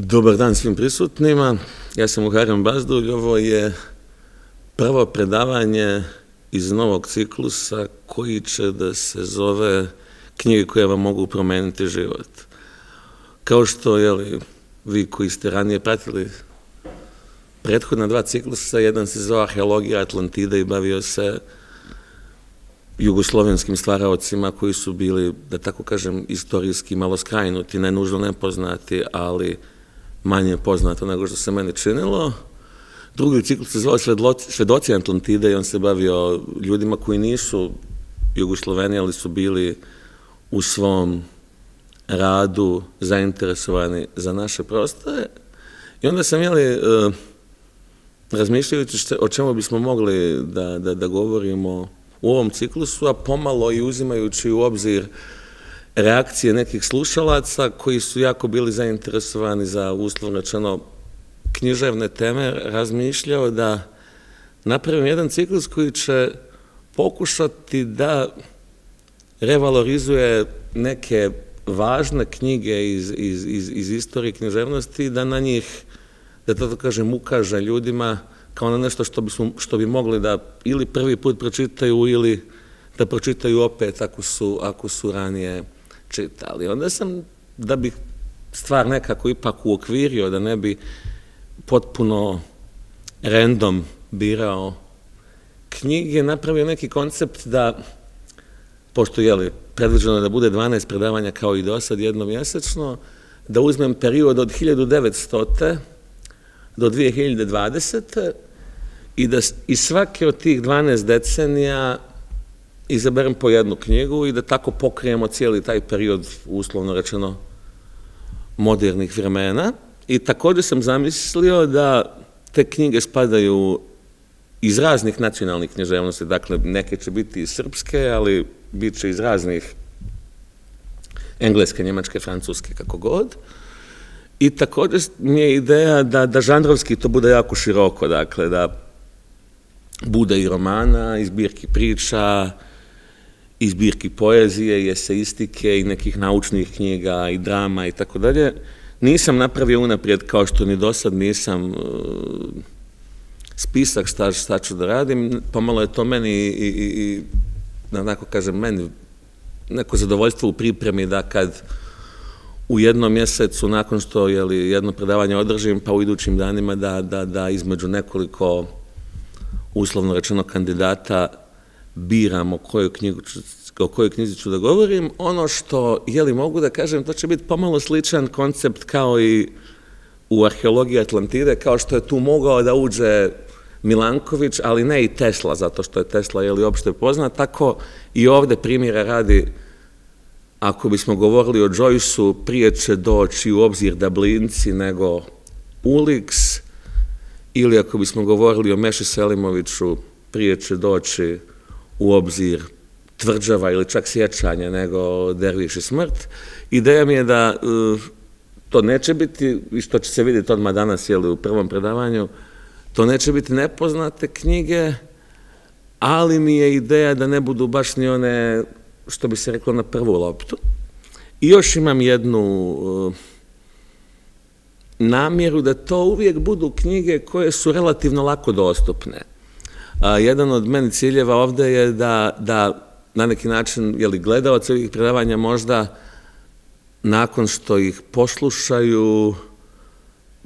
Dobar dan svim prisutnima. Ja sam Muharem Bazdulj. Ovo je prvo predavanje iz novog ciklusa koji će da se zove knjige koje vam mogu promeniti život. Kao što, jeli, vi koji ste ranije pratili prethodna dva ciklusa, jedan se zove Arheologija Atlantida i bavio se jugoslovenskim stvaraocima koji su bili, da tako kažem, istorijski malo skrajnuti, ne nužno nepoznati, ali manje poznato nego što se meni činilo. Drugi ciklus se zvao Svedoci Atlantide i on se bavio ljudima koji nisu Jugosloveni, ali su bili u svom radu zainteresovani za naše prostore. I onda sam, jeli, e, razmišljajući o čemu bismo mogli da, da, da govorimo u ovom ciklusu, a pomalo i uzimajući u obzir reakcije nekih slušalaca koji su jako bili zainteresovani za uslovno rečeno književne teme, razmišljao da napravim jedan ciklus koji će pokušati da revalorizuje neke važne knjige iz, iz, iz, iz istorije književnosti, da na njih, da to kažem, ukaže ljudima kao na nešto što bi, što bi mogli da ili prvi put pročitaju ili da pročitaju opet ako su, ako su ranije čitali. Onda sam, da bi stvar nekako ipak uokvirio, da ne bi potpuno random birao knjige, napravio neki koncept da, pošto je predviđeno da bude 12 predavanja kao i do sad jednomjesečno, da uzmem period od 1900. do 2020. i da iz svake od tih 12 decenija izaberem po jednu knjigu i da tako pokrijemo cijeli taj period, uslovno rečeno, modernih vremena. I takođe sam zamislio da te knjige spadaju iz raznih nacionalnih književnosti, dakle neke će biti iz srpske, ali bit će iz raznih engleske, njemačke, francuske, kako god. I takođe mi je ideja da, da žanrovski to bude jako široko, dakle da bude i romana, i zbirki priča, i zbirki poezije, i eseistike, i nekih naučnih knjiga, i drama, i tako dalje. Nisam napravio unaprijed, kao što ni do sad nisam uh, spisak šta, šta ću da radim, pomalo je to meni i, i, i da onako kažem, meni neko zadovoljstvo u pripremi da kad u jednom mjesecu, nakon što je li, jedno predavanje održim, pa u idućim danima da, da, da između nekoliko uslovno rečeno kandidata biramo koju knjigu o kojoj knjizi ću da govorim. Ono što, je li mogu da kažem, to će biti pomalo sličan koncept kao i u arheologiji Atlantide, kao što je tu mogao da uđe Milanković, ali ne i Tesla, zato što je Tesla je li opšte poznat, tako i ovde primjera radi, ako bismo govorili o Joyce-u, prije će doći u obzir Dablinci nego Ulix, ili ako bismo govorili o Meši Selimoviću, prije će doći u obzir tvrđava ili čak sjećanje nego derviš i smrt. Ideja mi je da uh, to neće biti, i što će se vidjeti odmah danas jeli, u prvom predavanju, to neće biti nepoznate knjige, ali mi je ideja da ne budu baš ni one, što bi se reklo, na prvu loptu. I još imam jednu uh, namjeru da to uvijek budu knjige koje su relativno lako dostupne. A, jedan od meni ciljeva ovde je da, da na neki način, je li gledalac ovih predavanja možda nakon što ih poslušaju,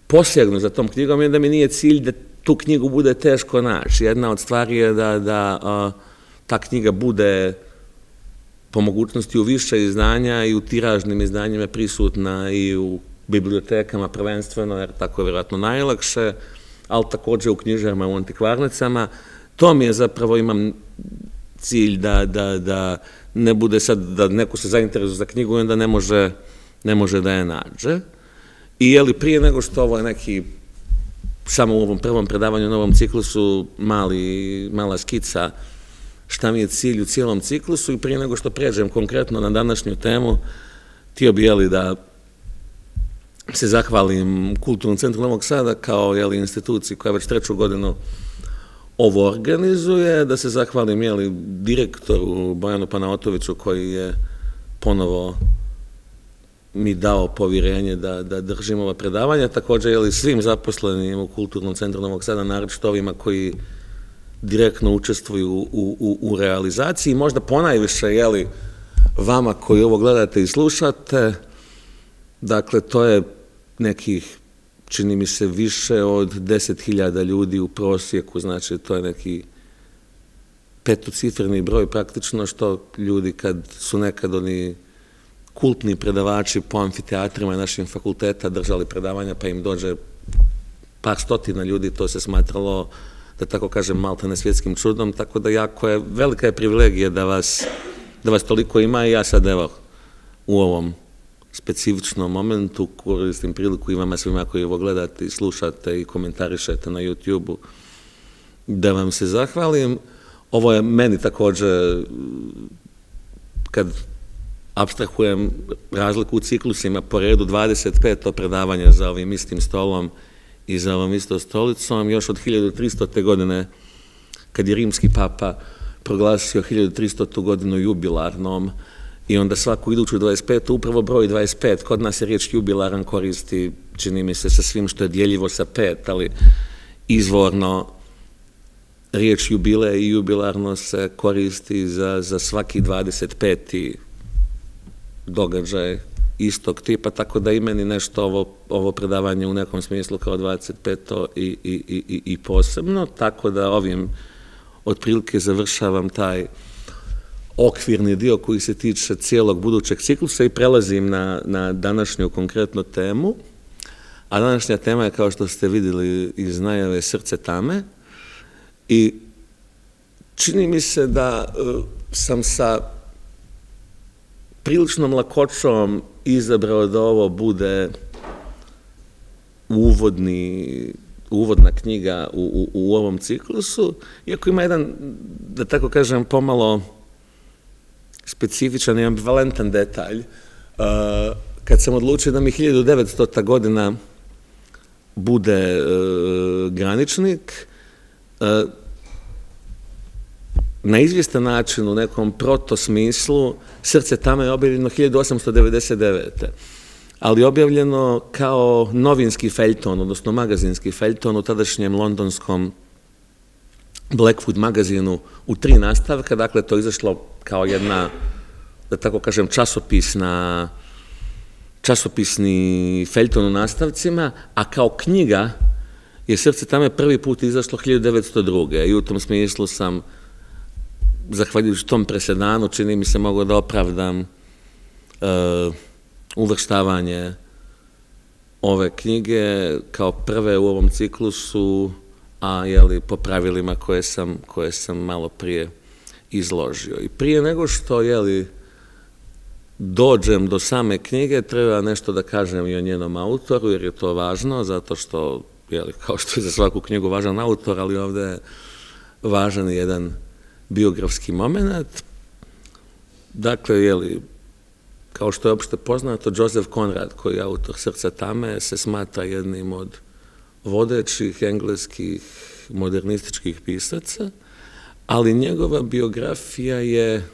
posjegnu za tom knjigom i da mi nije cilj da tu knjigu bude teško naći. Jedna od stvari je da, da a, ta knjiga bude po mogućnosti u više izdanja i u tiražnim izdanjima prisutna i u bibliotekama prvenstveno, jer tako je vjerojatno najlakše, ali takođe u knjižarama, u antikvarnicama. To mi je zapravo, imam cilj da, da, da ne bude sad da neko se zainteresuje za knjigu i onda ne može, ne može da je nađe. I je li prije nego što ovo je neki samo u ovom prvom predavanju, novom ciklusu, mali, mala skica šta mi je cilj u cijelom ciklusu i prije nego što pređem konkretno na današnju temu, tio bi da se zahvalim Kulturnom centru Novog Sada kao jeli, instituciji koja već treću godinu ovo organizuje, da se zahvalim jeli, direktoru Bojanu Panaotoviću koji je ponovo mi dao povjerenje da, da držim ova predavanja. Također, jeli, svim zaposlenim u Kulturnom centru Novog Sada, naročito ovima koji direktno učestvuju u, u, u realizaciji. Možda ponajviše, jeli, vama koji ovo gledate i slušate, dakle, to je nekih, čini mi se, više od 10.000 ljudi u prosjeku, znači to je neki petocifrni broj praktično, što ljudi kad su nekad oni kultni predavači po amfiteatrima našim fakulteta držali predavanja, pa im dođe par stotina ljudi, to se smatralo, da tako kažem, malte ne svjetskim čudom, tako da jako je, velika je privilegija da vas, da vas toliko ima i ja sad evo u ovom specifičnom momentu koristim priliku i vama svima koji ovo gledate i slušate i komentarišete na YouTube-u da vam se zahvalim. Ovo je meni također kad abstrahujem razliku u ciklusima po redu 25 to predavanje za ovim istim stolom i za ovom istom stolicom, još od 1300. godine, kad je rimski papa proglasio 1300. godinu jubilarnom, i onda svaku iduću 25. upravo broj 25, kod nas je riječ jubilaran koristi, čini mi se, sa svim što je dijeljivo sa pet, ali izvorno riječ jubile i jubilarno se koristi za, za svaki 25 događaj istog tipa, tako da i meni nešto ovo, ovo predavanje u nekom smislu kao 25. i, i, i, i posebno, tako da ovim otprilike završavam taj okvirni dio koji se tiče cijelog budućeg ciklusa i prelazim na, na današnju konkretnu temu. A današnja tema je, kao što ste vidjeli iz najave, srce tame. I čini mi se da uh, sam sa priličnom lakoćom izabrao da ovo bude uvodni, uvodna knjiga u, u, u ovom ciklusu, iako ima jedan, da tako kažem, pomalo specifičan i ambivalentan detalj. Uh, kad sam odlučio da mi 1900. godina bude uh, graničnik, uh, na izvjestan način, u nekom protosmislu, Srce tamo je objavljeno 1899. Ali objavljeno kao novinski feljton, odnosno magazinski feljton u tadašnjem londonskom Blackfoot magazinu u tri nastavka, dakle to je izašlo kao jedna, da tako kažem, časopisna, časopisni feljton u nastavcima, a kao knjiga je Srce tame prvi put izašlo 1902. I u tom smislu sam zahvaljujući tom presedanu, čini mi se mogu da opravdam uh, uvrštavanje ove knjige kao prve u ovom ciklusu, a jeli, po pravilima koje sam, koje sam malo prije izložio. I prije nego što jeli, dođem do same knjige, treba nešto da kažem i o njenom autoru, jer je to važno, zato što, jeli, kao što je za svaku knjigu važan autor, ali ovde je važan jedan biografski moment. Dakle, jeli, kao što je opšte poznato, Joseph Conrad, koji je autor Srca tame, se smatra jednim od vodećih engleskih modernističkih pisaca, ali njegova biografija je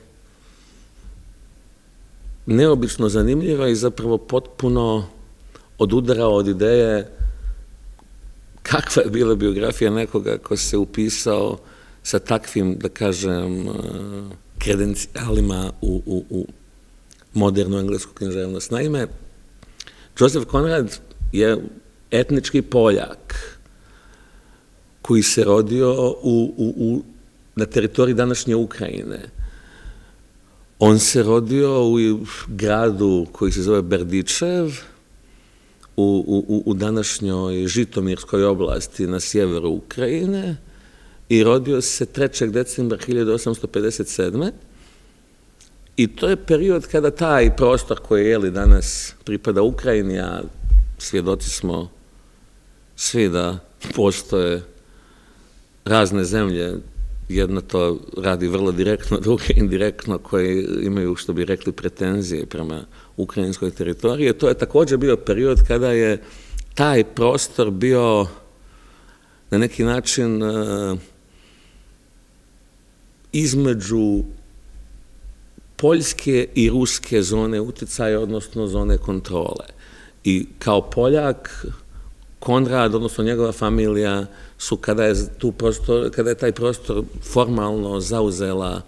neobično zanimljiva i zapravo potpuno odudarao od ideje kakva je bila biografija nekoga ko se upisao sa takvim, da kažem, kredencijalima u, u, u modernu englesku književnost. Naime, Joseph Conrad je etnički Poljak koji se rodio u, u, u, na teritoriji današnje Ukrajine. On se rodio u gradu koji se zove Berdičev, u, u, u današnjoj Žitomirskoj oblasti na sjeveru Ukrajine, i rodio se 3. decembra 1857. I to je period kada taj prostor koji je li danas pripada Ukrajini, a svjedoci smo svi da postoje razne zemlje, jedna to radi vrlo direktno, druge indirektno, koje imaju, što bi rekli, pretenzije prema ukrajinskoj teritoriji. To je također bio period kada je taj prostor bio na neki način uh, između poljske i ruske zone uticaja, odnosno zone kontrole. I kao Poljak, Konrad, odnosno njegova familija, su kada je, tu prostor, kada taj prostor formalno zauzela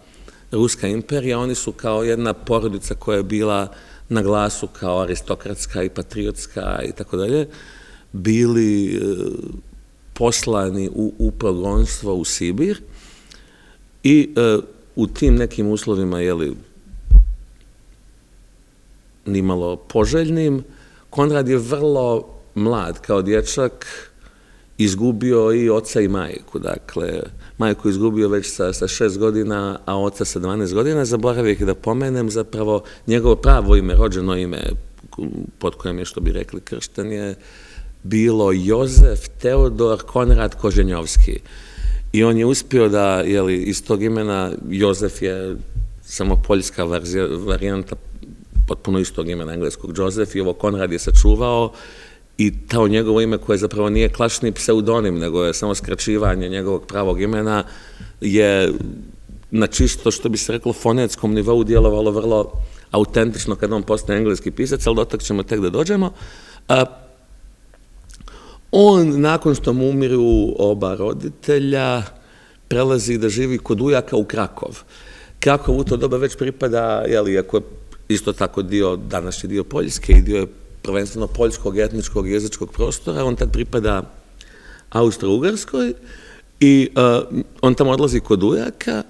Ruska imperija, oni su kao jedna porodica koja je bila na glasu kao aristokratska i patriotska i tako dalje, bili e, poslani u, u progonstvo u Sibir i e, u tim nekim uslovima, jeli, nimalo poželjnim, Konrad je vrlo mlad kao dječak, izgubio i oca i majku. Dakle, majku izgubio već sa, sa šest godina, a oca sa 12 godina. Zaboravio ih da pomenem, zapravo njegovo pravo ime, rođeno ime, pod kojem je, što bi rekli, kršten je, bilo Jozef Teodor Konrad Koženjovski. I on je uspio da, jeli, iz tog imena, Jozef je samo poljska varijanta potpuno istog imena engleskog Joseph i ovo Konrad je sačuvao i to njegovo ime koje zapravo nije klašni pseudonim, nego je samo skraćivanje njegovog pravog imena, je na čisto, što bi se reklo, fonetskom nivou djelovalo vrlo autentično kada on postane engleski pisac, ali dotak ćemo tek da dođemo. On, nakon što mu umiru oba roditelja, prelazi da živi kod ujaka u Krakov. Krakov u to doba već pripada, jeli, ako je isto tako dio, današnji dio Poljske i dio je prvenstveno poljskog etničkog jezičkog prostora, on tad pripada Austro-Ugarskoj i uh, on tamo odlazi kod ujaka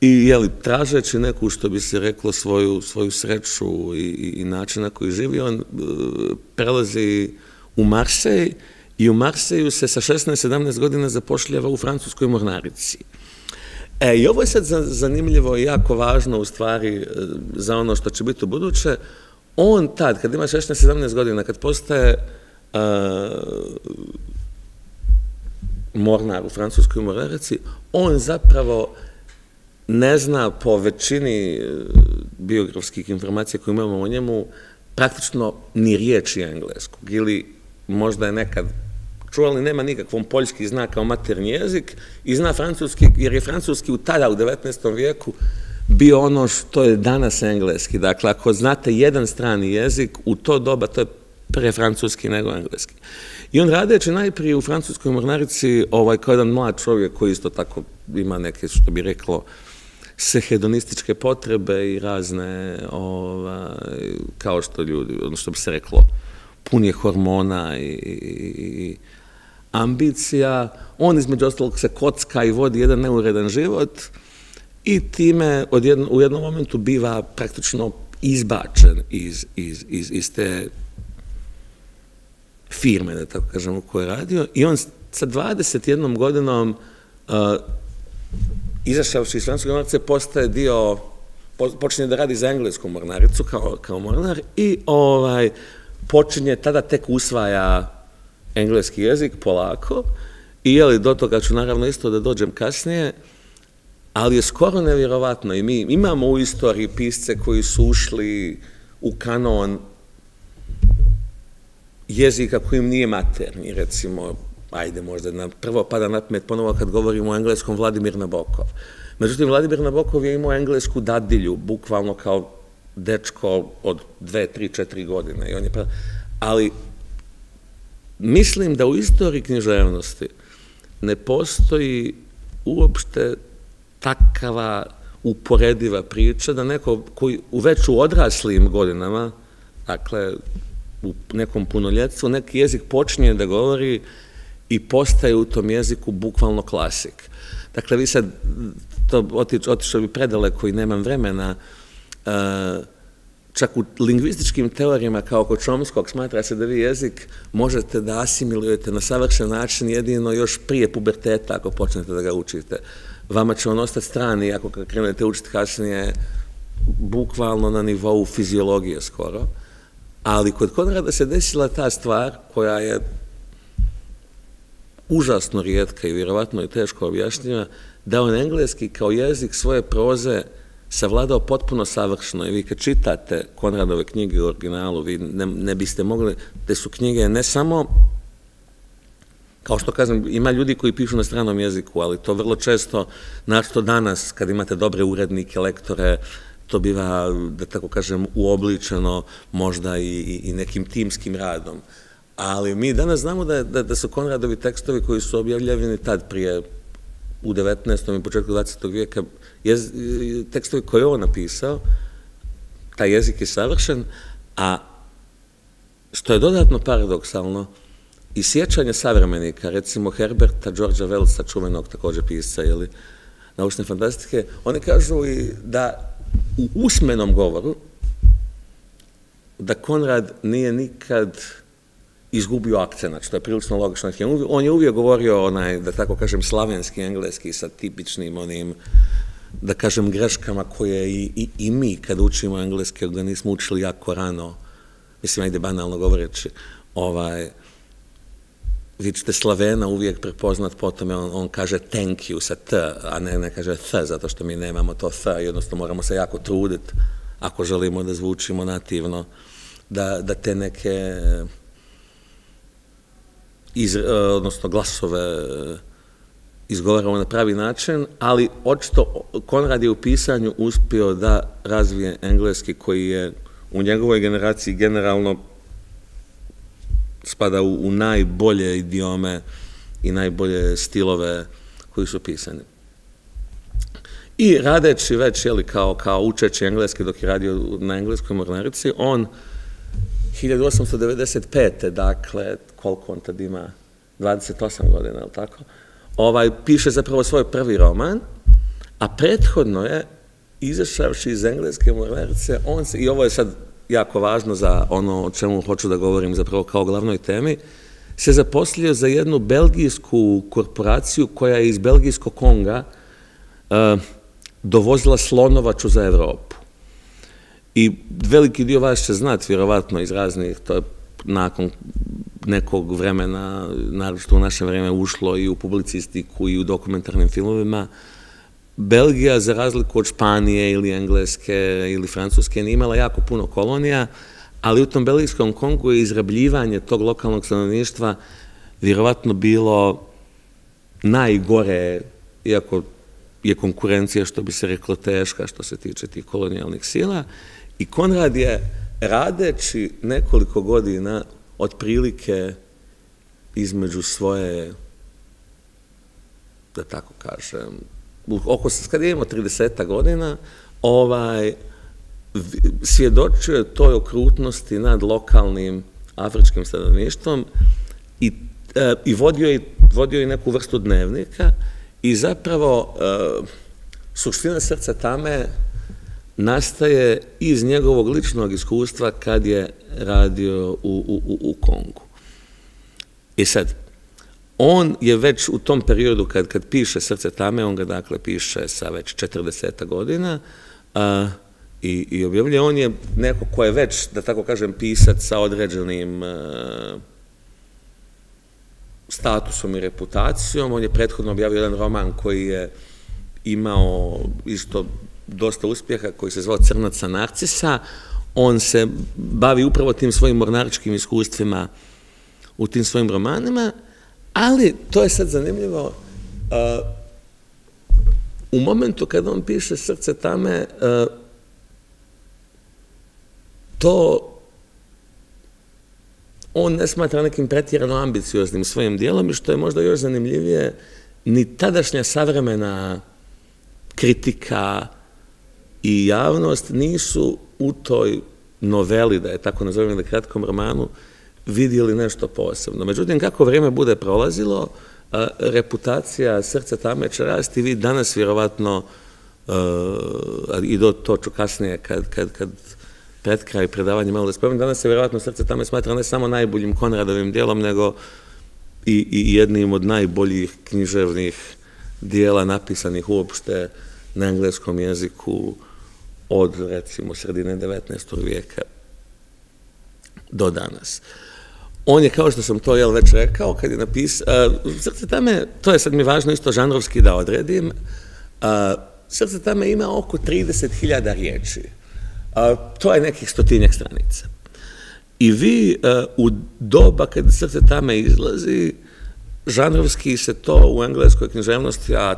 i jeli, tražeći neku, što bi se reklo, svoju, svoju sreću i, i način na koji živi, on uh, prelazi u Marsej i u Marseju se sa 16-17 godina zapošljava u francuskoj mornarici. E, i ovo je sad zanimljivo i jako važno u stvari e, za ono što će biti u buduće. On tad, kad ima 16-17 godina, kad postaje uh, mornar u francuskoj mornarici, on zapravo ne zna po većini e, biografskih informacija koje imamo o njemu praktično ni riječi engleskog ili možda je nekad čuvali nema nikakvom poljski zna kao maternji jezik i zna francuski, jer je francuski u tada, u 19. vijeku, bio ono što je danas engleski. Dakle, ako znate jedan strani jezik, u to doba to je pre francuski nego engleski. I on radeći najprije u francuskoj mornarici, ovaj, kao jedan mlad čovjek koji isto tako ima neke, što bi reklo, se hedonističke potrebe i razne, ovaj, kao što ljudi, ono što bi se reklo, pun je hormona i, i, ambicija, on između ostalog se kocka i vodi jedan neuredan život i time jedno, u jednom momentu biva praktično izbačen iz, iz, iz, iz te firme, da tako kažem, u kojoj je radio. I on sa 21 godinom uh, izašavši iz francuske mornarice postaje dio, počinje da radi za englesku mornaricu kao, kao mornar i ovaj, počinje, tada tek usvaja engleski jezik polako i jeli do toga ću naravno isto da dođem kasnije, ali je skoro nevjerovatno i mi imamo u istoriji pisce koji su ušli u kanon jezika kojim nije materni, recimo, ajde možda nam prvo pada na pamet ponovo kad govorimo o engleskom Vladimir Nabokov. Međutim, Vladimir Nabokov je imao englesku dadilju, bukvalno kao dečko od dve, tri, četiri godine. I on je pa... Ali mislim da u istoriji književnosti ne postoji uopšte takava uporediva priča da neko koji u već u odraslim godinama, dakle u nekom punoljetstvu, neki jezik počinje da govori i postaje u tom jeziku bukvalno klasik. Dakle, vi sad, to otišao bi predaleko i nemam vremena, uh, čak u lingvističkim teorijama kao kod Čomskog smatra se da vi jezik možete da asimilujete na savršen način jedino još prije puberteta ako počnete da ga učite. Vama će on ostati strani ako krenete učiti kasnije bukvalno na nivou fiziologije skoro. Ali kod Konrada se desila ta stvar koja je užasno rijetka i vjerovatno je teško objašnjiva, da on engleski kao jezik svoje proze savladao potpuno savršeno i vi kad čitate Konradove knjige u originalu, vi ne, ne biste mogli, te su knjige ne samo kao što kažem, ima ljudi koji pišu na stranom jeziku, ali to vrlo često, našto danas, kad imate dobre urednike, lektore, to biva, da tako kažem, uobličeno možda i, i nekim timskim radom. Ali mi danas znamo da, da, da su Konradovi tekstovi koji su objavljeni tad prije u 19. i početku 20. vijeka, jez, tekstovi koje je on napisao, taj jezik je savršen, a što je dodatno paradoksalno, i sjećanje savremenika, recimo Herberta, Georgea Wellsa, čuvenog također pisa, ili naučne fantastike, oni kažu i da u usmenom govoru da Konrad nije nikad izgubio akcenat, što je prilično logično. On je uvijek govorio onaj, da tako kažem, slavenski, engleski sa tipičnim onim, da kažem, greškama koje i, i, i mi kad učimo engleski, da nismo učili jako rano, mislim, ajde banalno govoreći, ovaj, vi ćete Slavena uvijek prepoznat po tome, on, on kaže thank you sa t, a ne, ne kaže th, zato što mi nemamo to th, jednostavno moramo se jako truditi ako želimo da zvučimo nativno, da, da te neke iz, odnosno glasove izgovaramo na pravi način, ali očito Konrad je u pisanju uspio da razvije engleski koji je u njegovoj generaciji generalno spada u, u najbolje idiome i najbolje stilove koji su pisani. I radeći već, jeli, kao, kao učeći engleski dok je radio na engleskoj mornarici, on 1895. dakle, koliko on tad ima, 28 godina, je tako? Ovaj, piše zapravo svoj prvi roman, a prethodno je, izašavši iz engleske mornarice, on se, i ovo je sad jako važno za ono o čemu hoću da govorim zapravo kao glavnoj temi, se zaposlio za jednu belgijsku korporaciju koja je iz belgijskog Konga uh, dovozila slonovaču za Evropu. I veliki dio vas će znati, vjerovatno, iz raznih, to je nakon nekog vremena, naročito u naše vreme, ušlo i u publicistiku i u dokumentarnim filmovima, Belgija, za razliku od Španije ili Engleske ili Francuske, nije imala jako puno kolonija, ali u tom belgijskom Kongu je izrabljivanje tog lokalnog stanovništva vjerovatno bilo najgore, iako je konkurencija, što bi se reklo, teška što se tiče tih kolonijalnih sila. I Konrad je, radeći nekoliko godina, otprilike između svoje, da tako kažem, oko, kad imamo 30 godina, ovaj, svjedočio je toj okrutnosti nad lokalnim afričkim stanovništvom i, e, i vodio, je, vodio je neku vrstu dnevnika i zapravo e, suština srca tame nastaje iz njegovog ličnog iskustva kad je radio u, u, u, Kongu. I sad, on je već u tom periodu kad, kad piše Srce tame, on ga dakle piše sa već 40 godina a, i, i objavlja, on je neko ko je već, da tako kažem, pisac sa određenim a, statusom i reputacijom, on je prethodno objavio jedan roman koji je imao isto dosta uspjeha, koji se zvao Crnac sa Narcisa, on se bavi upravo tim svojim mornaričkim iskustvima u tim svojim romanima, Ali, to je sad zanimljivo, u momentu kada on piše srce tame, to on ne smatra nekim pretjerano ambicioznim svojim dijelom i što je možda još zanimljivije, ni tadašnja savremena kritika i javnost nisu u toj noveli, da je tako nazovem na kratkom romanu, vidjeli nešto posebno. Međutim, kako vrijeme bude prolazilo, reputacija srca tame će rasti. Vi danas vjerovatno, i do to ću kasnije kad, kad, kad pred kraj predavanja malo da spomenem, danas se vjerovatno srce tame smatra ne samo najboljim Konradovim dijelom, nego i, i jednim od najboljih književnih dijela napisanih uopšte na engleskom jeziku od, recimo, sredine 19. vijeka do danas. On je, kao što sam to jel, već rekao, kad je napisao, srce tame, to je sad mi važno isto žanrovski da odredim, uh, srce tame ima oko 30.000 riječi. Uh, to je nekih stotinjak stranica. I vi u doba kad srce tame izlazi, žanrovski se to u engleskoj književnosti, a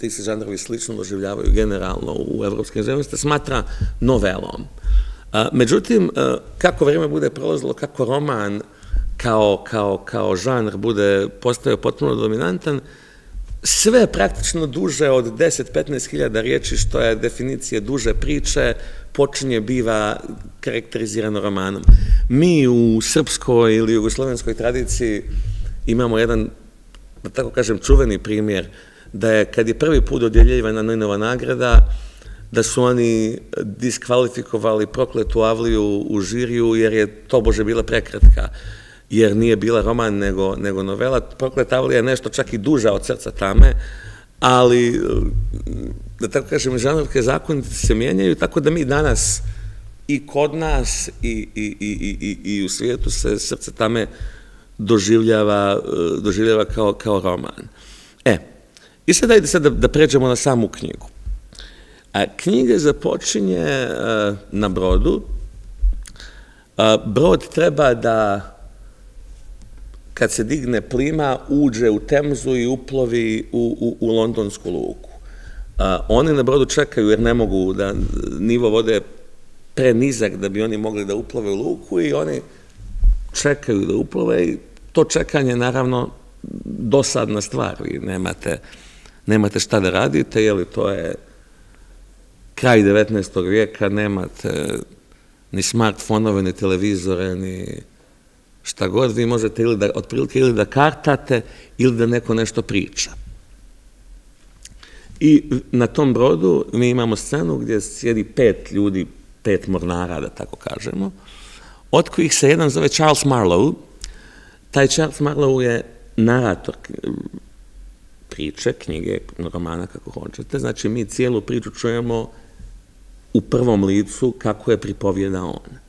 ti se žanrovi slično doživljavaju generalno u zemljama, se smatra novelom. Međutim, kako vreme bude prolazilo, kako roman kao, kao, kao žanr bude postao potpuno dominantan, sve praktično duže od 10-15 hiljada riječi, što je definicije duže priče, počinje biva karakterizirano romanom. Mi u srpskoj ili jugoslovenskoj tradiciji imamo jedan, da tako kažem, čuveni primjer, da je kad je prvi put odjeljivana Ninova nagrada, da su oni diskvalifikovali prokletu Avliju u žiriju, jer je to bože bila prekratka jer nije bila roman nego, nego novela. Proklet Avlija je nešto čak i duža od srca tame, ali, da tako kažem, žanovke zakoni se mijenjaju, tako da mi danas i kod nas i, i, i, i, i u svijetu se srce tame doživljava, doživljava kao, kao roman. E, i sad ajde sad da, da pređemo na samu knjigu. A knjiga započinje a, na brodu. A, brod treba da kad se digne plima, uđe u Temzu i uplovi u, u, londonsku luku. A, oni na brodu čekaju jer ne mogu da nivo vode prenizak da bi oni mogli da uplove u luku i oni čekaju da uplove i to čekanje naravno dosadna stvar, vi nemate, nemate šta da radite, jeli to je kraj 19. vijeka, nemate ni smartfonove, ni televizore, ni šta god vi možete ili da, otprilike ili da kartate ili da neko nešto priča. I na tom brodu mi imamo scenu gdje sjedi pet ljudi, pet mornara, da tako kažemo, od kojih se jedan zove Charles Marlowe. Taj Charles Marlowe je narator priče, knjige, romana, kako hoćete. Znači, mi cijelu priču čujemo u prvom licu kako je pripovjeda on.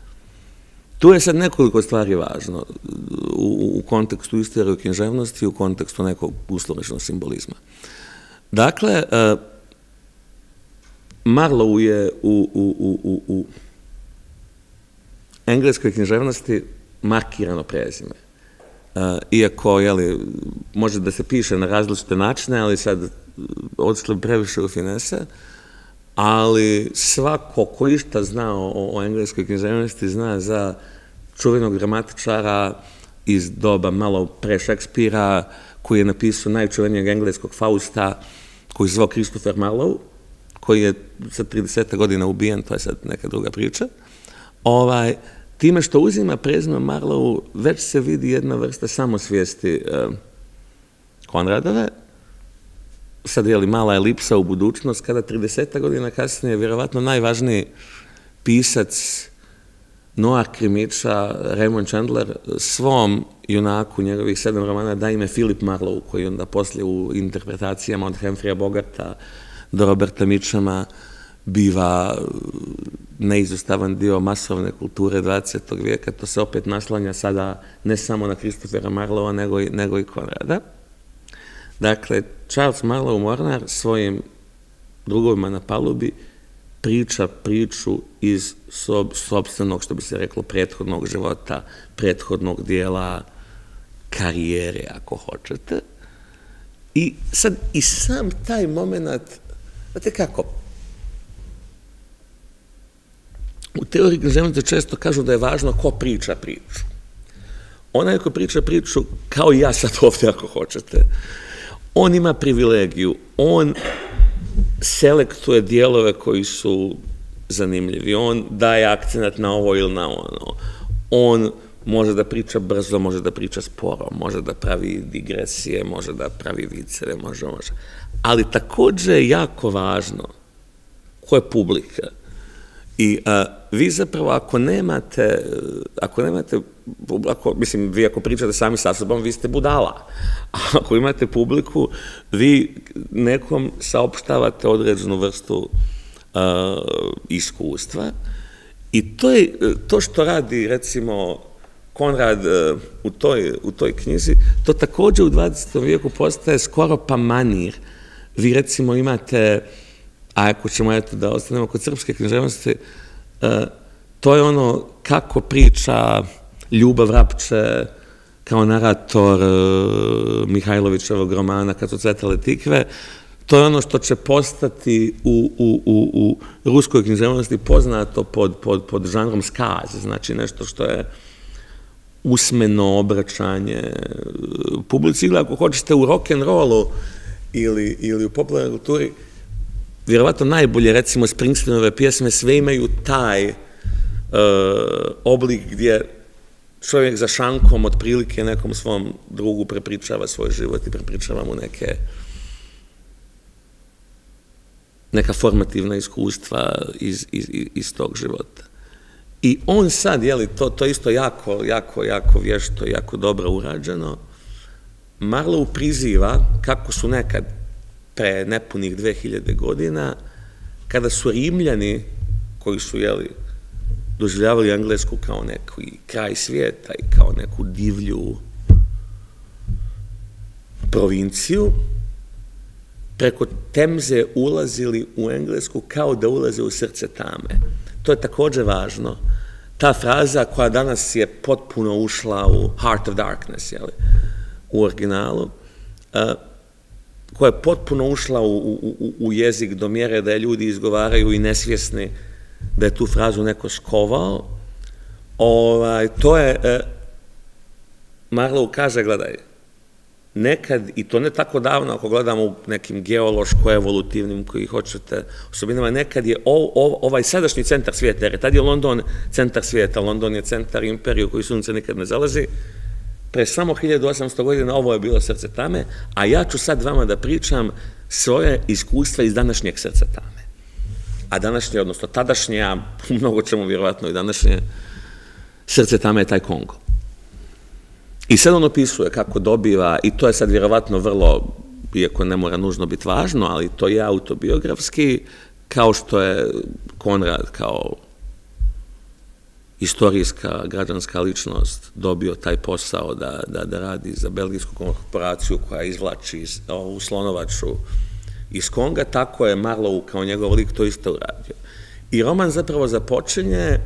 Tu je sad nekoliko stvari važno u, kontekstu istorije književnosti i u kontekstu nekog uslovničnog simbolizma. Dakle, uh, Marlowe je u, u, u, u, engleskoj književnosti markirano prezime. Uh, iako, jeli, može da se piše na različite načine, ali sad odšli previše u finese, ali svako ko išta zna o engleskoj književnosti zna za čuvenog dramatičara iz doba malo pre Šekspira, koji je napisao najčuvenijeg engleskog Fausta, koji je zvao Christopher Marlowe, koji je sa 30. godina ubijen, to je sad neka druga priča. Ovaj, time što uzima prezime Marlowe, već se vidi jedna vrsta samosvijesti eh, Konradove, sad je li mala elipsa u budućnost, kada 30. godina kasnije je vjerovatno najvažniji pisac noir krimiča Raymond Chandler svom junaku njegovih sedam romana da ime Philip Marlowe, koji onda poslije u interpretacijama od Hemfrija Bogarta do Roberta Mitchama biva neizostavan dio masovne kulture 20. vijeka. To se opet naslanja sada ne samo na Christophera Marlowa, nego i, nego i Konrada. Dakle, Charles Marlowe Mornar svojim drugovima na palubi priča priču iz sob, sobstvenog, što bi se reklo, prethodnog života, prethodnog dijela karijere, ako hoćete. I sad, i sam taj moment, znate kako, u teoriji književnosti često kažu da je važno ko priča priču. Onaj ko priča priču, kao i ja sad ovdje, ako hoćete, on ima privilegiju, on selektuje dijelove koji su zanimljivi. On daje akcenat na ovo ili na ono. On može da priča brzo, može da priča sporo, može da pravi digresije, može da pravi viceve, može, može. Ali takođe je jako važno ko je publika. I a, vi zapravo ako nemate, ako nemate, ako, mislim, vi ako pričate sami sa sobom, vi ste budala. A ako imate publiku, vi nekom saopštavate određenu vrstu a, iskustva i to je to što radi, recimo, Konrad u toj, u toj knjizi, to takođe u 20. vijeku postaje skoro pa manir. Vi recimo imate a ako ćemo eto da ostanemo kod srpske književnosti, e, to je ono kako priča Ljubav Rapče kao narator e, Mihajlovićevog romana Kad su cvetale tikve, To je ono što će postati u, u, u, u ruskoj književnosti poznato pod, pod, pod žanrom skaz, znači nešto što je usmeno obraćanje publici, ili ako hoćete u rock and rollu ili, ili u popularnoj kulturi, vjerovatno najbolje, recimo, Springsteenove pjesme sve imaju taj uh, oblik gdje čovjek za šankom otprilike nekom svom drugu prepričava svoj život i prepričava mu neke neka formativna iskustva iz, iz, iz tog života. I on sad, jeli, to, to isto jako, jako, jako vješto, jako dobro urađeno, Marlow priziva kako su nekad pre nepunih 2000 godina, kada su Rimljani, koji su, jeli, doživljavali Englesku kao neki kraj svijeta i kao neku divlju provinciju, preko Temze ulazili u Englesku kao da ulaze u srce tame. To je takođe važno. Ta fraza koja danas je potpuno ušla u Heart of Darkness, jeli, u originalu, koja je potpuno ušla u, u, u jezik do mjere da je ljudi izgovaraju i nesvjesni da je tu frazu neko skovao, ovaj, to je, e, Marlow kaže, gledaj, nekad, i to ne tako davno, ako gledamo u nekim geološko-evolutivnim koji hoćete osobinama, nekad je o, o, ovaj sadašnji centar svijeta, jer tad je London centar svijeta, London je centar imperiju koji sunce nikad ne zalazi, pre samo 1800 godina ovo je bilo srce tame, a ja ću sad vama da pričam svoje iskustva iz današnjeg srca tame a današnje, odnosno tadašnje, mnogo čemu vjerovatno i današnje, srce tame je taj Kongo. I sad on opisuje kako dobiva, i to je sad vjerovatno vrlo, iako ne mora nužno biti važno, ali to je autobiografski, kao što je Konrad kao istorijska građanska ličnost dobio taj posao da, da, da radi za belgijsku korporaciju koja izvlači ovu slonovaču iz Konga, tako je Marlow kao njegov lik to isto uradio. I roman zapravo započinje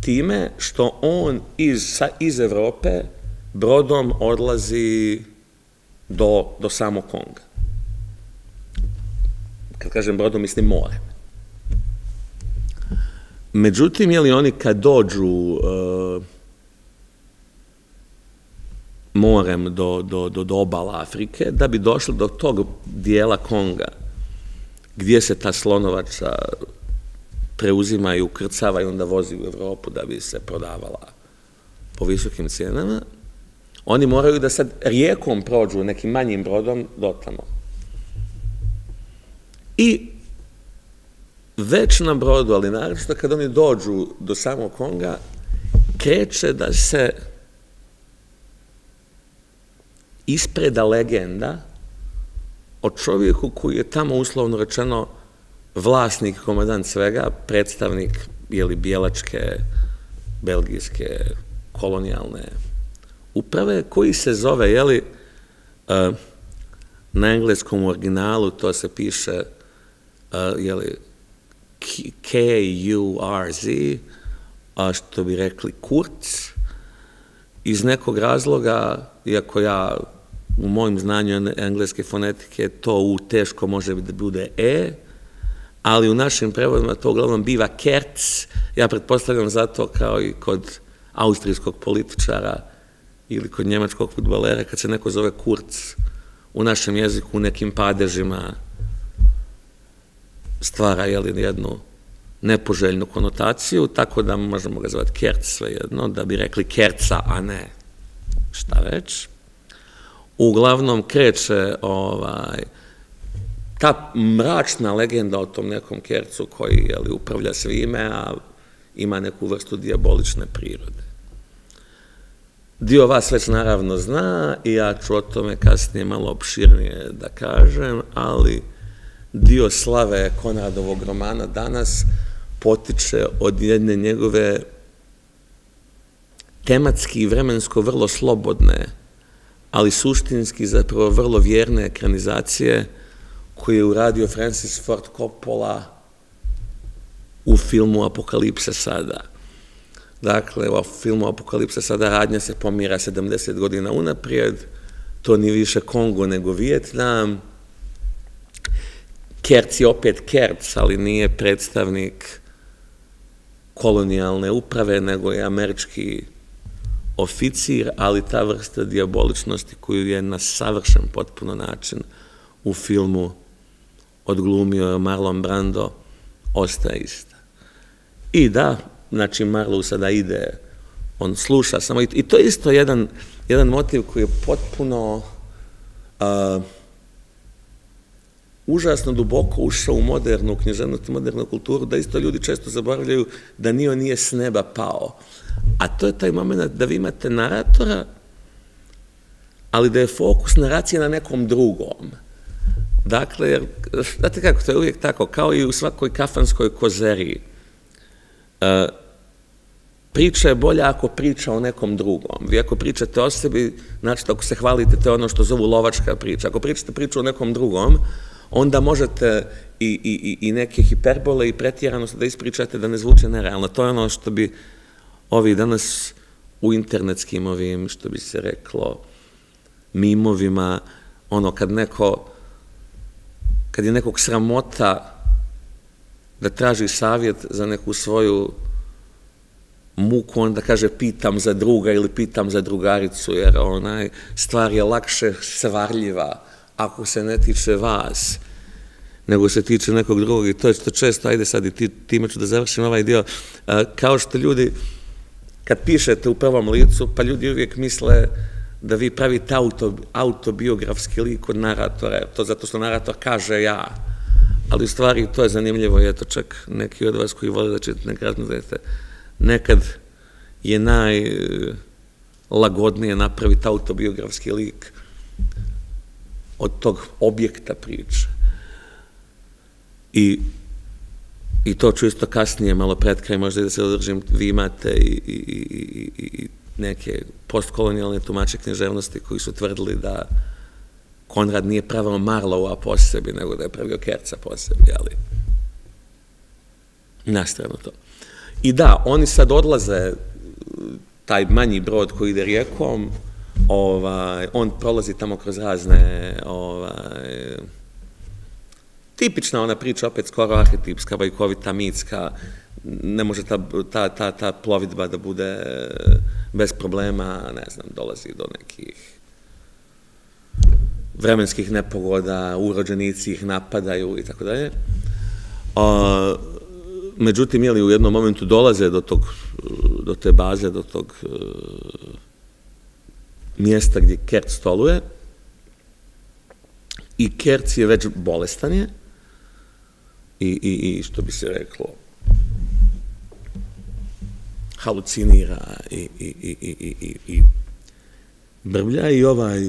time što on iz, iz Evrope brodom odlazi do, do samog Konga. Kad kažem brodom, mislim morem. Međutim, je li oni kad dođu uh, morem do, do, do, do obala Afrike, da bi došli do tog dijela Konga, gdje se ta slonovača preuzima i ukrcava i onda vozi u Evropu da bi se prodavala po visokim cijenama, oni moraju da sad rijekom prođu nekim manjim brodom do tamo. I već na brodu, ali naravno kad oni dođu do samog Konga, kreće da se ispreda legenda o čovjeku koji je tamo uslovno rečeno vlasnik, komadant svega, predstavnik jeli, bijelačke, belgijske, kolonijalne uprave, koji se zove, jeli, uh, na engleskom originalu to se piše, uh, jeli, K-U-R-Z, što bi rekli Kurz, iz nekog razloga, iako ja u mojim znanju engleske fonetike to u teško može da bude e, ali u našim prevodima to uglavnom biva kerc, ja pretpostavljam zato kao i kod austrijskog političara ili kod njemačkog futbolera, kad se neko zove kurc u našem jeziku u nekim padežima stvara jeli, jednu nepoželjnu konotaciju, tako da možemo ga zvati kerc svejedno, da bi rekli kerca, a ne šta već uglavnom kreće ovaj, ta mračna legenda o tom nekom kercu koji jeli, upravlja svime, a ima neku vrstu diabolične prirode. Dio vas već naravno zna i ja ću o tome kasnije malo opširnije da kažem, ali dio slave Konradovog romana danas potiče od jedne njegove tematski i vremensko vrlo slobodne ali suštinski zapravo vrlo vjerne ekranizacije koje je uradio Francis Ford Coppola u filmu Apokalipsa sada. Dakle, u filmu Apokalipsa sada radnja se pomira 70 godina unaprijed, to ni više Kongo nego Vijetnam, Kerc je opet Kerc, ali nije predstavnik kolonijalne uprave, nego je američki oficir, ali ta vrsta diaboličnosti koju je na savršen potpuno način u filmu odglumio Marlon Brando, ostaje ista. I da, znači Marlow sada ide, on sluša samo, i, to je isto jedan, jedan motiv koji je potpuno uh, užasno duboko ušao u modernu književnost modernu kulturu, da isto ljudi često zaboravljaju da nio nije s neba pao. A to je taj moment da vi imate naratora, ali da je fokus naracije na nekom drugom. Dakle, jer, znate kako, to je uvijek tako, kao i u svakoj kafanskoj kozeriji. E, priča je bolja ako priča o nekom drugom. Vi ako pričate o sebi, znači ako se hvalite, to je ono što zovu lovačka priča. Ako pričate priču o nekom drugom, onda možete i, i, i neke hiperbole i pretjeranost da ispričate da ne zvuče nerealno. To je ono što bi ovi danas u internetskim ovim, što bi se reklo, mimovima, ono kad neko, kad je nekog sramota da traži savjet za neku svoju muku, onda kaže pitam za druga ili pitam za drugaricu, jer onaj stvar je lakše svarljiva ako se ne tiče vas, nego se tiče nekog drugog i to je što često, ajde sad i time ću da završim ovaj dio, kao što ljudi, kad pišete u prvom licu, pa ljudi uvijek misle da vi pravite auto, autobiografski lik od naratora, to zato što narator kaže ja, ali u stvari to je zanimljivo eto čak neki od vas koji vole da čitate nekad znate, nekad je najlagodnije napraviti autobiografski lik od tog objekta priče. I, i to ću isto kasnije, malo pred kraj, možda i da se održim, vi imate i, i, i, i neke postkolonijalne tumače književnosti koji su tvrdili da Konrad nije pravio Marlova po sebi, nego da je pravio Kerca po sebi, ali nastrano to. I da, oni sad odlaze, taj manji brod koji ide rijekom, ovaj, on prolazi tamo kroz razne ovaj, tipična ona priča, opet skoro arhetipska, bajkovita, mitska, ne može ta, ta, ta, ta plovidba da bude bez problema, ne znam, dolazi do nekih vremenskih nepogoda, urođenici ih napadaju i tako dalje. Međutim, jeli u jednom momentu dolaze do, tog, do te baze, do tog uh, mjesta gdje Kert stoluje i Kerc je već bolestan je i, i, i što bi se reklo halucinira i, i, i, i, i, i brblja i ovaj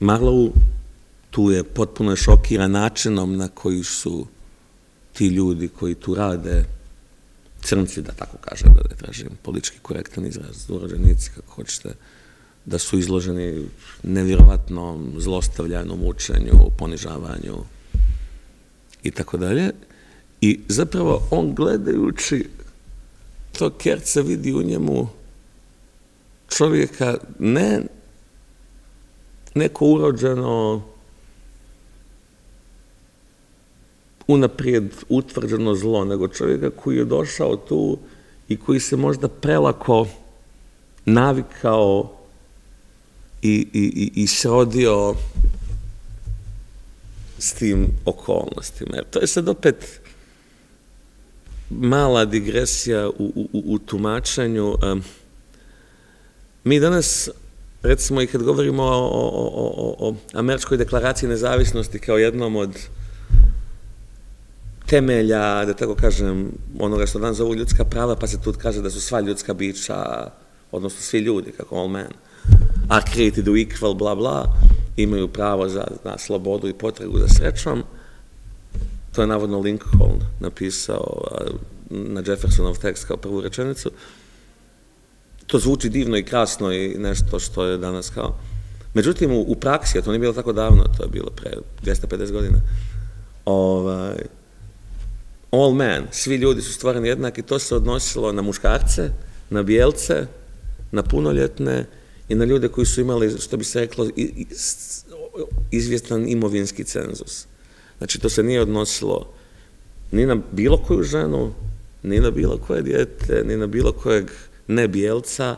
Marlow tu je potpuno šokiran načinom na koji su ti ljudi koji tu rade, crnci, da tako kažem, da ne tražim politički korektan izraz, urođenici, kako hoćete, da su izloženi nevjerovatnom zlostavljanju, mučenju, ponižavanju i tako dalje. I zapravo on gledajući to Kerca vidi u njemu čovjeka ne neko urođeno unaprijed utvrđeno zlo, nego čovjeka koji je došao tu i koji se možda prelako navikao i, i, i srodio s tim okolnostima. Jer to je sad opet mala digresija u, u, u tumačenju. Mi danas, recimo i kad govorimo o, o, o, o američkoj deklaraciji nezavisnosti kao jednom od temelja, da tako kažem, onoga što danas zovu ljudska prava, pa se tu kaže da su sva ljudska bića, odnosno svi ljudi, kako all men, are created equal, bla, bla, imaju pravo za, na slobodu i potregu za srećom. To je navodno Lincoln napisao na Jeffersonov tekst kao prvu rečenicu. To zvuči divno i krasno i nešto što je danas kao... Međutim, u, u praksi, a to nije bilo tako davno, to je bilo pre 250 godina, ovaj, all men, svi ljudi su stvarani jednaki, to se odnosilo na muškarce, na bijelce, na punoljetne i na ljude koji su imali, što bi se reklo, izvjestan imovinski cenzus. Znači, to se nije odnosilo ni na bilo koju ženu, ni na bilo koje djete, ni na bilo kojeg nebijelca,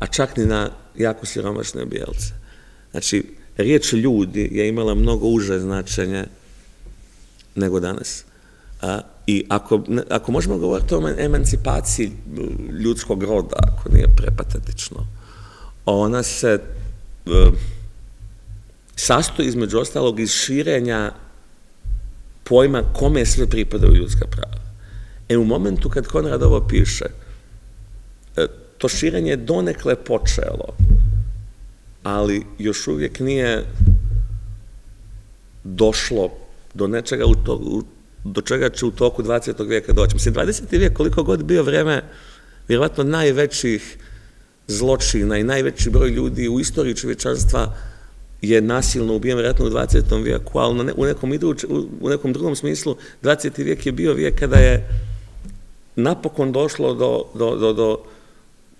a čak ni na jako siromašne bijelce. Znači, riječ ljudi je imala mnogo uže značenje nego danas. A, I ako, ako možemo govoriti o emancipaciji ljudskog roda, ako nije prepatetično, ona se e, sastoji između ostalog iz širenja pojma kome sve pripadaju ljudska prava. E u momentu kad Konrad ovo piše, e, to širenje je donekle počelo, ali još uvijek nije došlo do nečega u to, u, do čega će u toku 20. vijeka doći. Mislim, 20. vijek koliko god bio vreme vjerovatno najvećih zločina i najveći broj ljudi u istoriji čovječanstva je nasilno ubijen vjerojatno u 20. vijeku, ali u nekom, u nekom drugom smislu 20. vijek je bio vijek kada je napokon došlo do, do, do, do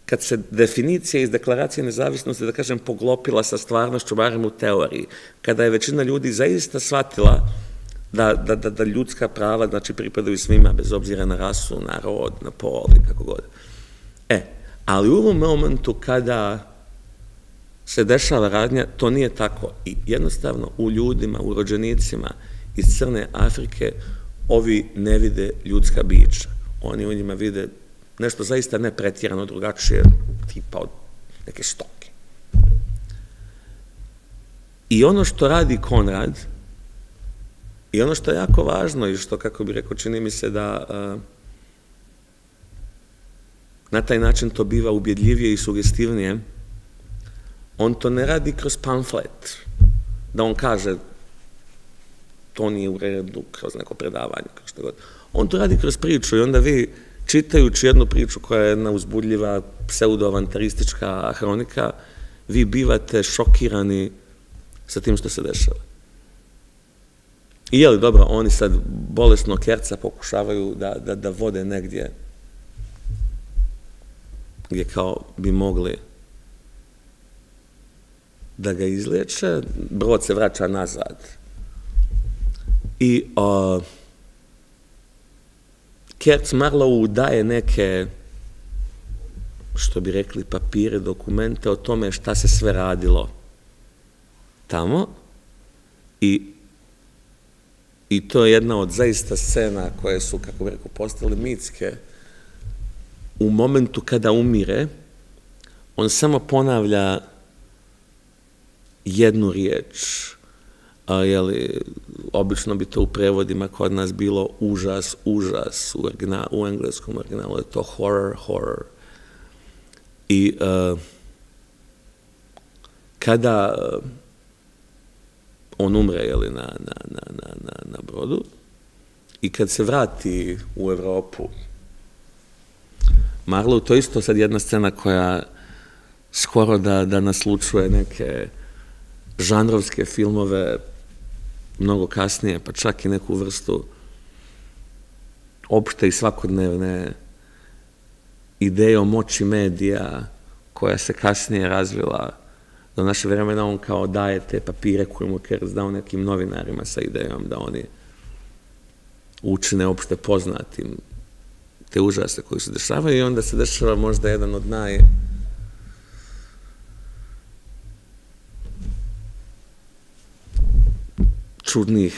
kad se definicija iz deklaracije nezavisnosti, da kažem, poglopila sa stvarnošću, barem u teoriji, kada je većina ljudi zaista shvatila da, da, da, da ljudska prava, znači, pripadaju svima, bez obzira na rasu, na rod, na pol i kako god. E, ali u ovom momentu kada se dešava radnja, to nije tako. I jednostavno u ljudima, u rođenicima iz Crne Afrike, ovi ne vide ljudska bića. Oni u njima vide nešto zaista ne pretjerano drugačije, tipa od neke stoke. I ono što radi Konrad, i ono što je jako važno i što, kako bi rekao, čini mi se da na taj način to biva ubjedljivije i sugestivnije, on to ne radi kroz pamflet, da on kaže to nije u redu, kroz neko predavanje, kroz što god. On to radi kroz priču i onda vi, čitajući jednu priču koja je jedna uzbudljiva pseudo-avantaristička hronika, vi bivate šokirani sa tim što se dešava. I je li dobro, oni sad bolesno kerca pokušavaju da, da, da vode negdje gdje kao bi mogli da ga izliječe, brod se vraća nazad. I o, Kerc Marlowu daje neke, što bi rekli, papire, dokumente o tome šta se sve radilo tamo i I to je jedna od zaista scena koje su, kako bi rekao, postale mitske. U momentu kada umire, on samo ponavlja jednu riječ, a, jeli, obično bi to u prevodima kod nas bilo užas, užas, u, origina, u engleskom originalu je to horror, horror. I a, kada on umre jeli, na, na, na, na, na, na brodu i kad se vrati u Evropu, Marlow, to isto sad jedna scena koja skoro da, da naslučuje neke žanrovske filmove mnogo kasnije, pa čak i neku vrstu opšte i svakodnevne ideje o moći medija koja se kasnije razvila do naše vremena on kao daje te papire koje mu Kerz dao nekim novinarima sa idejom da oni učine opšte poznatim te užase koji se dešavaju i onda se dešava možda jedan od naj čudnih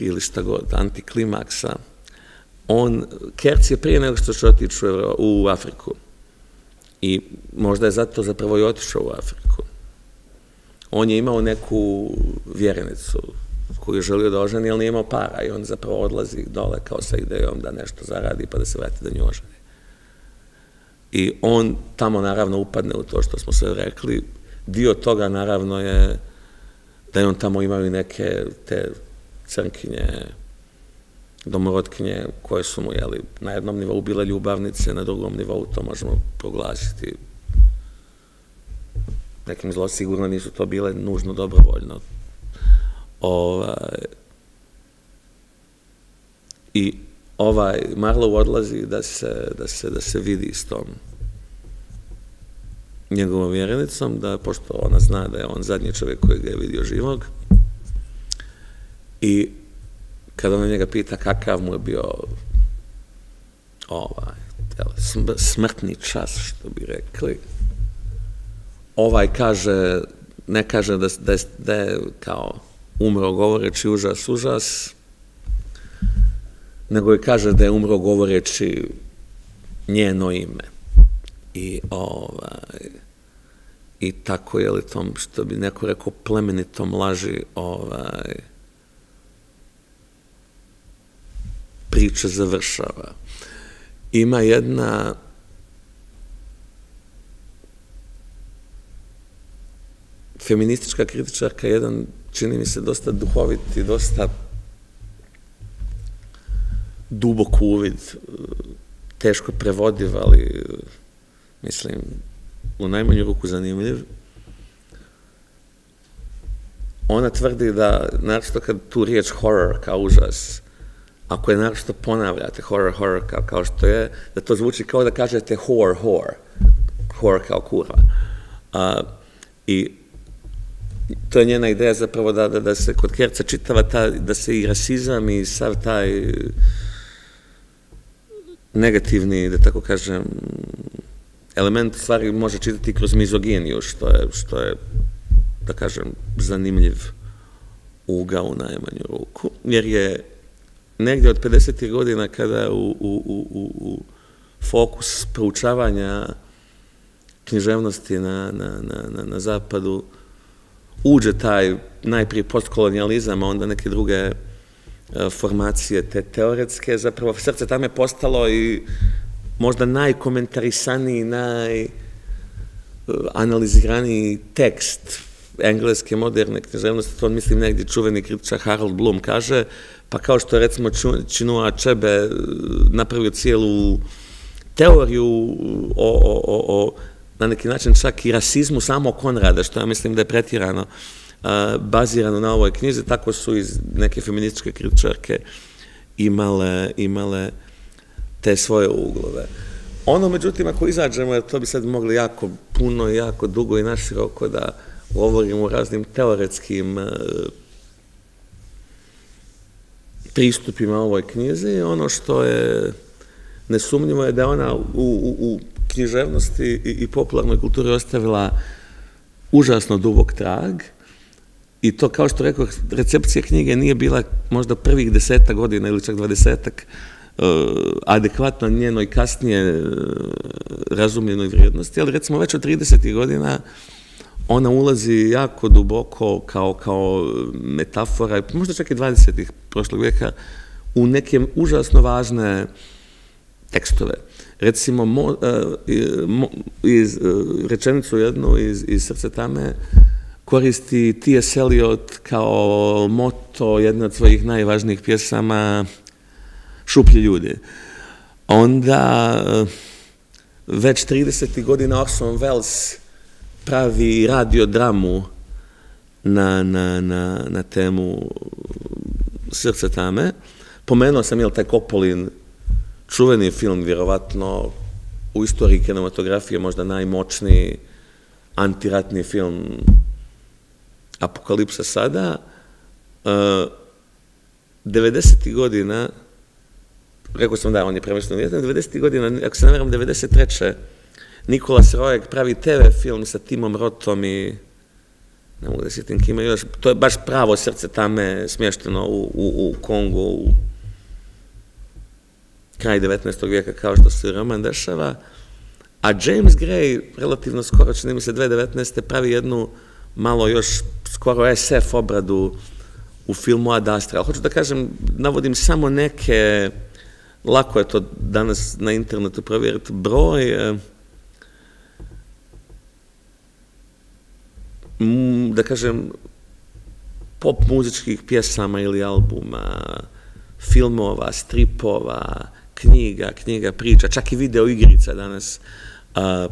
ili šta god, antiklimaksa. On, Kerc je prije nego što će otići u Afriku i možda je zato zapravo i otišao u Afriku on je imao neku vjerenicu koju je želio da oženi, ali nije imao para i on zapravo odlazi dole kao sa idejom da nešto zaradi pa da se vrati da nju oženi. I on tamo naravno upadne u to što smo sve rekli. Dio toga naravno je da je on tamo imao i neke te crnkinje, domorodkinje koje su mu jeli, na jednom nivou bile ljubavnice, na drugom nivou to možemo proglasiti nekim zlo sigurno nisu to bile nužno dobrovoljno. Ovaj, I ovaj Marlow odlazi da se, da se, da se vidi s tom njegovom vjerenicom, da, pošto ona zna da je on zadnji čovjek koji ga je vidio živog. I kada on njega pita kakav mu je bio ovaj, smrtni čas, što bi rekli, ovaj kaže, ne kaže da, da, da je kao umro govoreći užas, užas, nego je kaže da je umro govoreći njeno ime. I ovaj, i tako je li tom, što bi neko rekao, plemenitom laži, ovaj, priča završava. Ima jedna feministička kritičarka, jedan, čini mi se, dosta duhovit i dosta dubok uvid, teško prevodiv, ali mislim, u najmanju ruku zanimljiv. Ona tvrdi da, naravno kad tu riječ horror kao užas, ako je naravno ponavljate horror, horror kao, kao što je, da to zvuči kao da kažete whore, whore, whore kao kurva. Uh, I to je njena ideja zapravo da, da, da se kod Kerca čitava ta, da se i rasizam i sav taj negativni, da tako kažem, element stvari može čitati kroz mizoginiju, što je, što je da kažem, zanimljiv uga u najmanju ruku, jer je negdje od 50. godina kada u, u, u, u fokus proučavanja književnosti na, na, na, na zapadu uđe taj najprije postkolonijalizam, a onda neke druge e, formacije te teoretske, zapravo srce tamo je postalo i možda najkomentarisaniji, najanaliziraniji tekst engleske moderne književnosti, to mislim negdje čuveni kritičar Harold Bloom kaže, pa kao što je recimo Činua Čebe e, napravio cijelu teoriju o, o, o, o na neki način čak i rasizmu samo Konrada, što ja mislim da je pretjerano bazirano na ovoj knjizi, tako su iz neke feminističke kritičarke imale, imale te svoje uglove. Ono, međutim, ako izađemo, jer to bi sad mogli jako puno, jako dugo i naširoko da govorimo o raznim teoretskim pristupima ovoj knjizi, ono što je nesumnjivo je da ona u, u, u književnosti i, i popularnoj kulturi ostavila užasno dubok trag i to, kao što rekao, recepcija knjige nije bila možda prvih deseta godina ili čak dvadesetak uh, adekvatno njenoj kasnije uh, razumljenoj vrijednosti, ali recimo već od 30. godina ona ulazi jako duboko kao, kao metafora, možda čak i 20. prošlog vijeka, u neke užasno važne tekstove recimo, mo, e, mo, iz, e, rečenicu jednu iz, iz srce tame koristi T.S. Eliot kao moto jedne od svojih najvažnijih pjesama Šuplji ljudi. Onda e, već 30. godina Orson Welles pravi radiodramu na, na, na, na temu srce tame. Pomenuo sam, jel, taj Kopolin čuveni film, vjerovatno, u istoriji kinematografije možda najmoćniji antiratni film Apokalipsa sada. Uh, 90. godina, rekao sam da, on je premješten u 90. godina, ako se ne veram, 93. Nikolas Rojek pravi TV film sa Timom Rotom i ne mogu da sjetim kime još, to je baš pravo srce tame smješteno u, u, u Kongu, u kraj 19. vijeka kao što se roman dešava, a James Gray relativno skoro, čini mi se 2019. pravi jednu malo još skoro SF obradu u filmu Ad Astra. Ali hoću da kažem, navodim samo neke, lako je to danas na internetu provjeriti, broj eh, da kažem, pop muzičkih pjesama ili albuma, filmova, stripova, knjiga, knjiga priča, čak i video igrica danas a,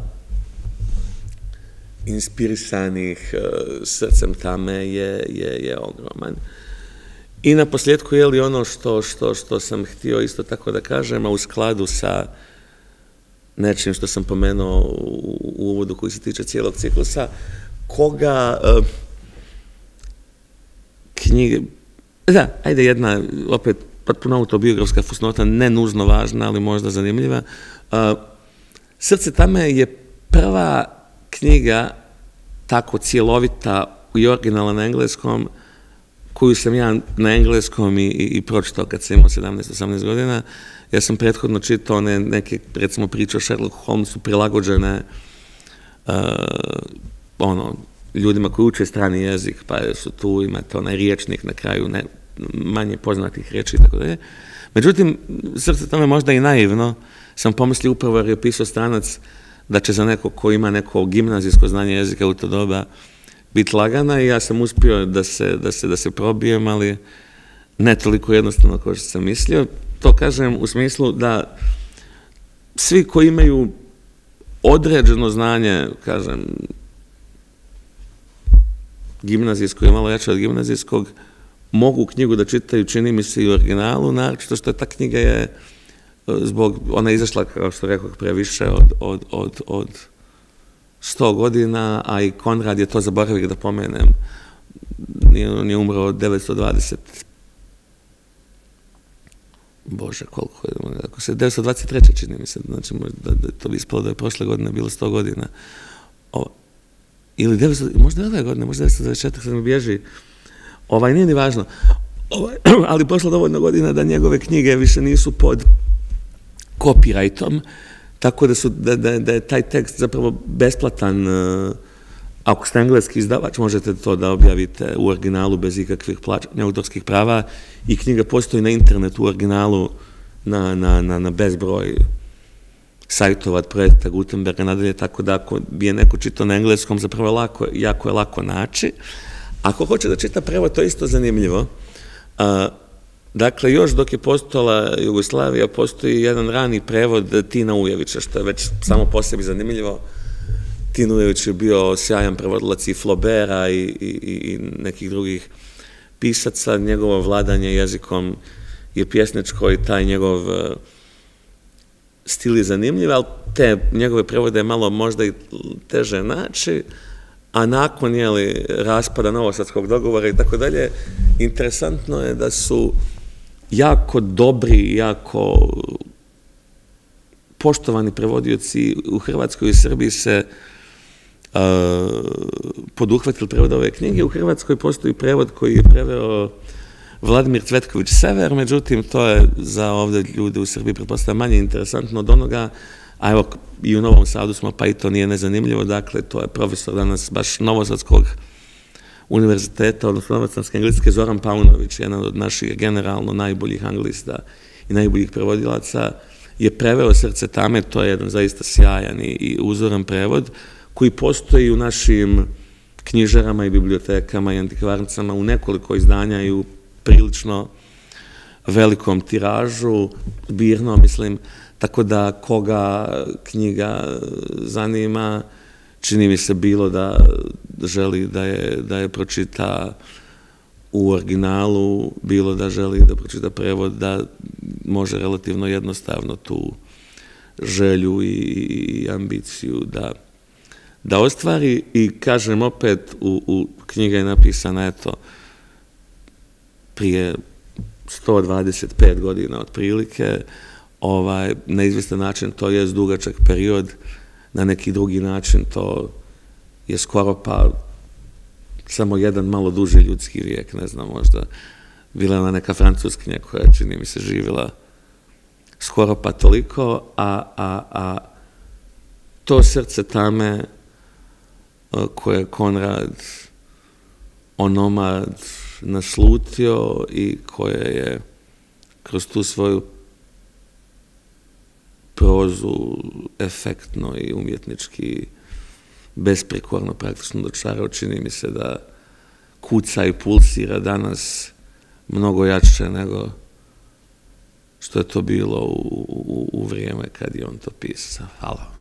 inspirisanih a, srcem tame je, je, je ogroman. I na posljedku je li ono što, što, što sam htio isto tako da kažem, a u skladu sa nečim što sam pomenuo u, uvodu koji se tiče cijelog ciklusa, koga a, knjige, Da, ajde jedna, opet, potpuno autobiografska fusnota, ne nužno važna, ali možda zanimljiva. Uh, Srce tame je prva knjiga tako cijelovita i originalna na engleskom, koju sam ja na engleskom i, i, pročitao kad sam imao 17-18 godina. Ja sam prethodno čitao neke, recimo, priče o Sherlock Holmesu prilagođene uh, ono, ljudima koji uče strani jezik, pa su tu, imate onaj riječnik na kraju, ne, manje poznatih riječi i tako dalje. Međutim, srce tome možda i naivno, sam pomislio upravo jer je pisao stranac da će za neko ko ima neko gimnazijsko znanje jezika u to doba biti lagana i ja sam uspio da se, da se, da se probijem, ali ne toliko jednostavno kao što sam mislio. To kažem u smislu da svi koji imaju određeno znanje, kažem, gimnazijsko i malo jače od gimnazijskog, mogu knjigu da čitaju, čini mi se i u originalu, naročito što je ta knjiga je zbog, ona je izašla, kao što rekao, pre više od, od, od, od 100 godina, a i Konrad je to zaboravio da pomenem, nije, on je umro od 920 Bože, koliko je, ako se 923. čini mi se, znači da, da to bi ispalo da je prošle godine bilo 100 godina. O, ili 900, možda ove godine, možda 924, sad mi bježi. Ovaj, nije ni važno. Ovaj, ali prošlo dovoljno godina da njegove knjige više nisu pod copyrightom, tako da, su, da, da, da je taj tekst zapravo besplatan uh, ako ste engleski izdavač, možete to da objavite u originalu bez ikakvih plaćanja autorskih prava i knjiga postoji na internetu u originalu na, na, na, na bezbroj sajtova od projekta Gutenberga nadalje, tako da ako bi je neko čitao na engleskom, zapravo lako, jako je lako naći. Ako hoće da čita prevod, to je isto zanimljivo. Uh, Dakle, još dok je postala Jugoslavija, postoji jedan rani prevod Tina Ujevića, što je već samo po sebi zanimljivo. Tina Ujević je bio sjajan prevodilac i Flobera i, i, i nekih drugih pisaca. Njegovo vladanje jezikom je pjesničko i taj njegov e, stil je zanimljiv, ali te njegove prevode je malo možda i teže naći, a nakon jeli, raspada Novosadskog dogovora i tako dalje, interesantno je da su jako dobri, jako poštovani prevodioci u Hrvatskoj i Srbiji se uh, poduhvatili prevod ove knjige. U Hrvatskoj postoji prevod koji je preveo Vladimir Cvetković Sever, međutim, to je za ovde ljude u Srbiji pretpostavlja manje interesantno od onoga, a evo i u Novom Sadu smo, pa i to nije nezanimljivo, dakle, to je profesor danas baš Novosadskog univerziteta, odnosno novostanske angliske, Zoran Paunović, jedan od naših generalno najboljih anglista i najboljih prevodilaca, je preveo Srce tame, to je jedan zaista sjajan i uzoran prevod, koji postoji u našim knjižarama i bibliotekama i antikvarnicama u nekoliko izdanja i u prilično velikom tiražu, birno, mislim, tako da koga knjiga zanima, čini mi se bilo da želi da je, da je pročita u originalu, bilo da želi da pročita prevod, da može relativno jednostavno tu želju i, i ambiciju da, da ostvari. I kažem opet u, u knjiga je napisana eto prije 125 godina otprilike ovaj, na izvestan način to je dugačak period. Na neki drugi način, to je skoro pa samo jedan malo duži ljudski vijek, ne znam, možda bila je neka francuskinja koja čini mi se živjela skoro pa toliko, a, a, a to srce tame koje je Konrad onomad naslutio i koje je kroz tu svoju prozu efektno i umjetnički besprekorno praktično dočarao, čini mi se da kuca i pulsira danas mnogo jače nego što je to bilo u, u, u vrijeme kad je on to pisao. Hvala.